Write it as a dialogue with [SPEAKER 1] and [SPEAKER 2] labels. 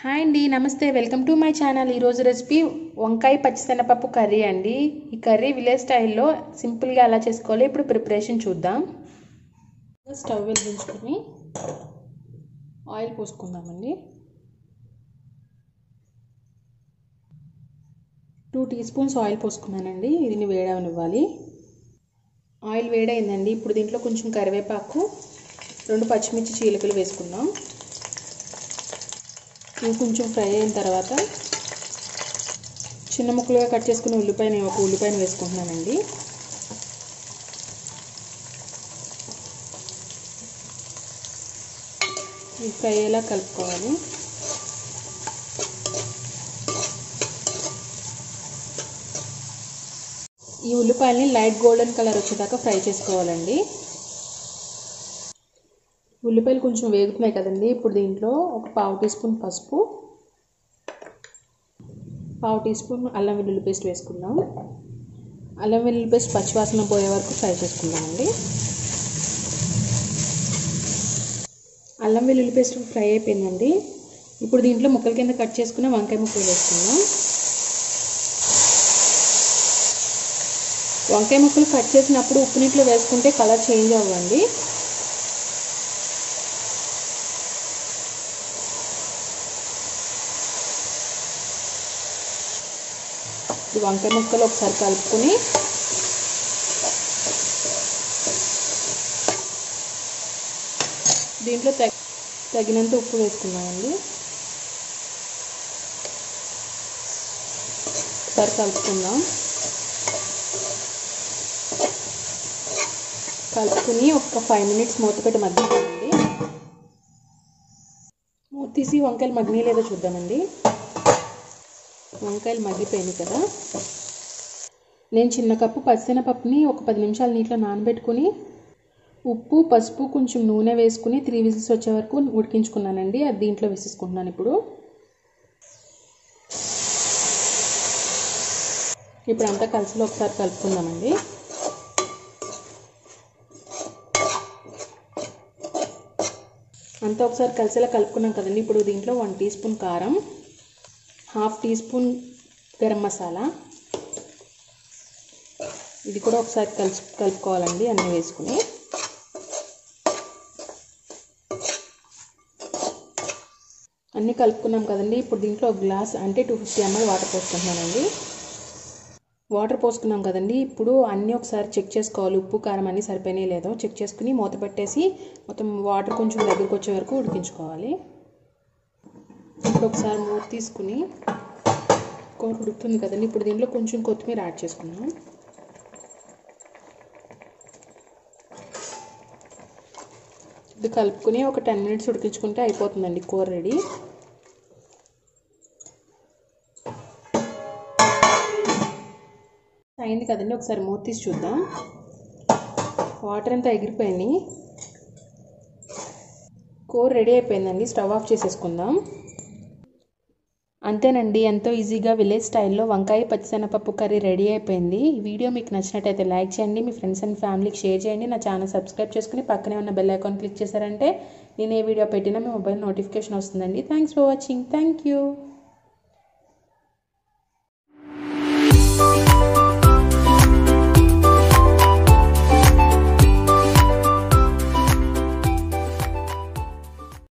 [SPEAKER 1] Hi అండి నమస్తే. Welcome to my channel. ఈరోజు రెసిపీ వంకాయ పచ్చిశనగపప్పు కర్రీ అండి. ఈ కర్రీ విలేజ్ స్టైల్లో సింపుల్గా ఎలా చేసుకోవాలి ఇప్పుడు ప్రిపరేషన్ చూద్దాం. స్టవ్ వెలిగించుకొని ఆయిల్ పోసుకుందామండి. టూ టీ స్పూన్స్ ఆయిల్ పోసుకున్నానండి. దీన్ని వేడవనివ్వాలి. ఆయిల్ వేడైందండి. ఇప్పుడు దీంట్లో కొంచెం కరివేపాకు రెండు పచ్చిమిర్చి చీలకలు వేసుకుందాం. ఇవి కొంచెం ఫ్రై అయిన తర్వాత చిన్న ముక్కలుగా కట్ చేసుకున్న ఉల్లిపాయని ఒక ఉల్లిపాయని వేసుకుంటున్నానండి. ఇవి ఫ్రై అయ్యేలా కలుపుకోవాలి. ఈ ఉల్లిపాయలని లైట్ గోల్డెన్ కలర్ వచ్చేదాకా ఫ్రై చేసుకోవాలండి. ఉల్లిపాయలు కొంచెం వేగుతున్నాయి కదండి. ఇప్పుడు దీంట్లో ఒక పావు టీ స్పూన్ పసుపు పావు టీ స్పూన్ అల్లం వెల్లుల్లి పేస్ట్ వేసుకుందాం. అల్లం వెల్లుల్లి పేస్ట్ పచ్చివాసన పోయే వరకు ఫ్రై చేసుకుందామండి. అల్లం వెల్లుల్లి పేస్ట్ ఫ్రై అయిపోయిందండి. ఇప్పుడు దీంట్లో ముక్కల కింద కట్ చేసుకున్న వంకాయ ముక్కలు వేసుకుందాం. వంకాయ ముక్కలు కట్ చేసినప్పుడు ఉప్పు నీటిలో వేసుకుంటే కలర్ చేంజ్ అవ్వండి. ఈ వంకాయ ముక్కలు ఒకసారి కలుపుకొని దీంట్లో తగినంత ఉప్పు వేసుకున్నామండి ఒకసారి కలుపుకుందాం. కలుపుకుని ఒక ఫైవ్ మినిట్స్ మూత పెట్టి మగ్గిపోయింది మూత తీసి వంకాయలు మగ్గినాయి లేదో చూద్దామండి. వంకాయలు మగ్గిపోయినాయి కదా. నేను చిన్న కప్పు పచ్చిశనగపప్పుని ఒక పది నిమిషాలు నీటిలో నానబెట్టుకుని ఉప్పు పసుపు కొంచెం నూనె వేసుకుని త్రీ విజిల్స్ వచ్చే వరకు ఉడికించుకున్నానండి. అది దీంట్లో వేసేసుకుంటున్నాను ఇప్పుడు. ఇప్పుడు అంతా కలిసిలో ఒకసారి కలుపుకుందామండి. అంతా ఒకసారి కలిసేలా కలుపుకున్నాం కదండి. ఇప్పుడు దీంట్లో వన్ టీ స్పూన్ కారం half teaspoon garam masala. ఇది కూడా ఒకసారి కలుసు కలుపుకోవాలండి అన్నీ వేసుకుని. అన్నీ కలుపుకున్నాం కదండి ఇప్పుడు దీంట్లో ఒక గ్లాస్ అంటే టూ ఫిఫ్టీ ఎంఎల్ వాటర్ పోసుకుంటున్నానండి. వాటర్ పోసుకున్నాం కదండి ఇప్పుడు అన్నీ ఒకసారి చెక్ చేసుకోవాలి ఉప్పు కారం అన్నీ సరిపోయినాయి లేదో చెక్ చేసుకుని మూత పెట్టేసి మొత్తం వాటర్ కొంచెం దగ్గరికి వచ్చే వరకు ఉడికించుకోవాలి. ఇప్పుడు ఒకసారి మూత తీసుకుని కూర ఉడుకుతుంది కదండి. ఇప్పుడు దీంట్లో కొంచెం కొత్తిమీర యాడ్ చేసుకున్నాం ఇది కలుపుకుని ఒక టెన్ మినిట్స్ ఉడికించుకుంటే అయిపోతుందండి కూర రెడీ. అయింది కదండి. ఒకసారి మూత తీసి చూద్దాం. వాటర్ అంతా ఎగిరిపోయింది. కూర రెడీ అయిపోయిందండి. స్టవ్ ఆఫ్ చేసేసుకుందాం. అంతేనండి ఎంతో ఈజీగా విలేజ్ స్టైల్లో వంకాయ పచ్చిసెనపప్పు కర్రీ రెడీ అయిపోయింది. ఈ వీడియో మీకు నచ్చినట్టయితే లైక్ చేయండి మీ ఫ్రెండ్స్ అండ్ ఫ్యామిలీకి షేర్ చేయండి. నా ఛానల్ సబ్స్క్రైబ్ చేసుకుని పక్కనే ఉన్న బెల్ ఐకాన్ క్లిక్ చేశారంటే నేను ఏ వీడియో పెట్టినా మీ మొబైల్ నోటిఫికేషన్ వస్తుందండి. Thanks for watching. Thank you.